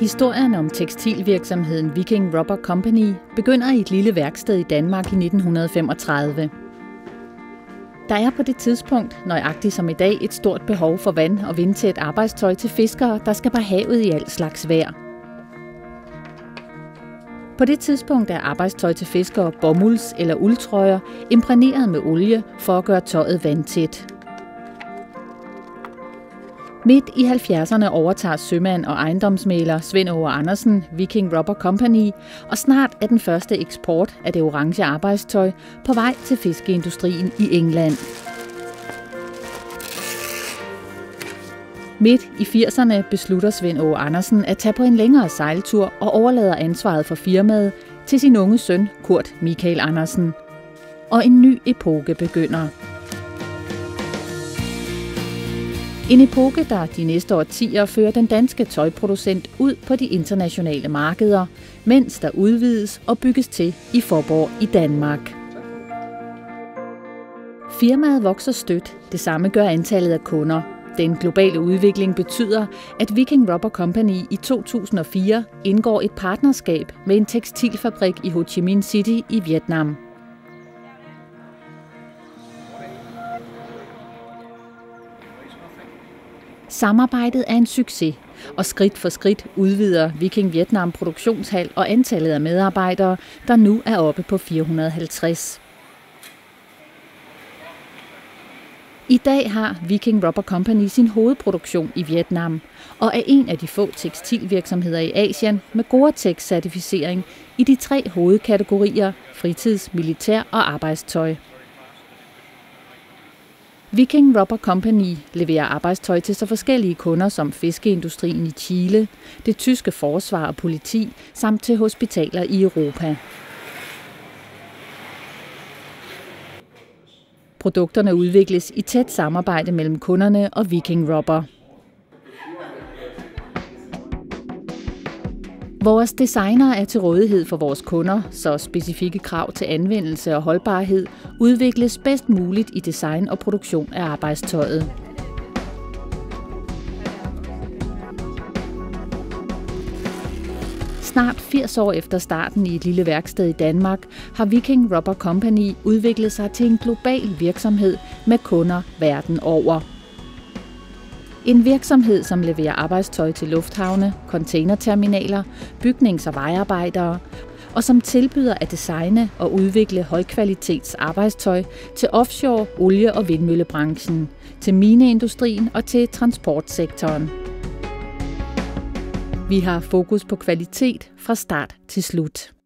Historien om tekstilvirksomheden Viking Rubber Company begynder i et lille værksted i Danmark i 1935. Der er på det tidspunkt, nøjagtigt som i dag, et stort behov for vand- og vindtæt arbejdstøj til fiskere, der skal på havet i al slags vejr. På det tidspunkt er arbejdstøj til fiskere bomulds- eller uldtrøjer imprægneret med olie for at gøre tøjet vandtæt. Midt i 70'erne overtager sømand og ejendomsmaler Svend Ove Andersen Viking Rubber Company, og snart er den første eksport af det orange arbejdstøj på vej til fiskeindustrien i England. Midt i 80'erne beslutter Svend Ove Andersen at tage på en længere sejltur og overlader ansvaret for firmaet til sin unge søn Kurt Michael Andersen. Og en ny epoke begynder – En epoke, der de næste årtier fører den danske tøjproducent ud på de internationale markeder, mens der udvides og bygges til i Forborg i Danmark. Firmaet vokser stødt. Det samme gør antallet af kunder. Den globale udvikling betyder, at Viking Rubber Company i 2004 indgår et partnerskab med en tekstilfabrik i Ho Chi Minh City i Vietnam. Samarbejdet er en succes, og skridt for skridt udvider Viking Vietnam produktionshal og antallet af medarbejdere, der nu er oppe på 450. I dag har Viking Rubber Company sin hovedproduktion i Vietnam og er en af de få tekstilvirksomheder i Asien med Gore-Tex-certificering i de tre hovedkategorier fritids-, militær og arbejdstøj. Viking Rubber Company leverer arbejdstøj til så forskellige kunder som fiskeindustrien i Chile, det tyske forsvar og politi, samt til hospitaler i Europa. Produkterne udvikles i tæt samarbejde mellem kunderne og Viking Rubber. Vores designer er til rådighed for vores kunder, så specifikke krav til anvendelse og holdbarhed udvikles bedst muligt i design og produktion af arbejdstøjet. Snart 80 år efter starten i et lille værksted i Danmark, har Viking Rubber Company udviklet sig til en global virksomhed med kunder verden over. En virksomhed, som leverer arbejdstøj til lufthavne, containerterminaler, bygnings- og vejarbejdere, og som tilbyder at designe og udvikle højkvalitets arbejdstøj til offshore, olie- og vindmøllebranchen, til mineindustrien og til transportsektoren. Vi har fokus på kvalitet fra start til slut.